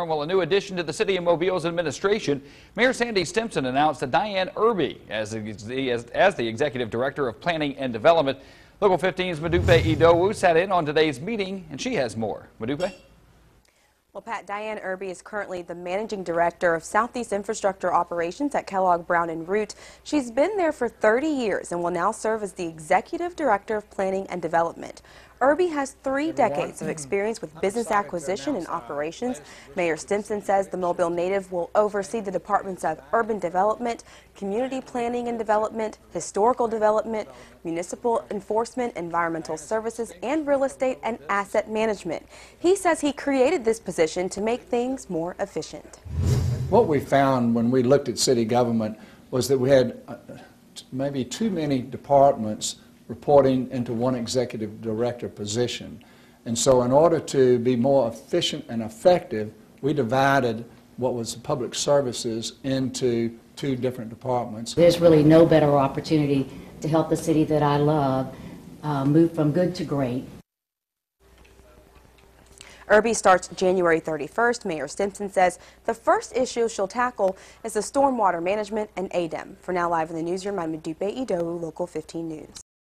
Well, a new addition to the City of Mobile's administration, Mayor Sandy Stimpson announced that Dianne Irby as the, as, as the Executive Director of Planning and Development. Local 15's Madupe Idowu sat in on today's meeting, and she has more. Madupe? Well, Pat, Dianne Irby is currently the Managing Director of Southeast Infrastructure Operations at Kellogg Brown and Root. She's been there for 30 years and will now serve as the Executive Director of Planning and Development. Irby has three decades of experience with business acquisition and operations. Mayor Stimpson says the Mobile native will oversee the departments of urban development, community planning and development, historical development, municipal enforcement, environmental services, and real estate and asset management. He says he created this position to make things more efficient. What we found when we looked at city government was that we had uh, maybe too many departments reporting into one executive director position. And so in order to be more efficient and effective, we divided what was the public services into two different departments. There's really no better opportunity to help the city that I love uh, move from good to great. Irby starts January 31st. Mayor Stimpson says the first issue she'll tackle is the stormwater management and ADEM. For now, live in the newsroom, I'm Madupe Idowu, Local 15 News.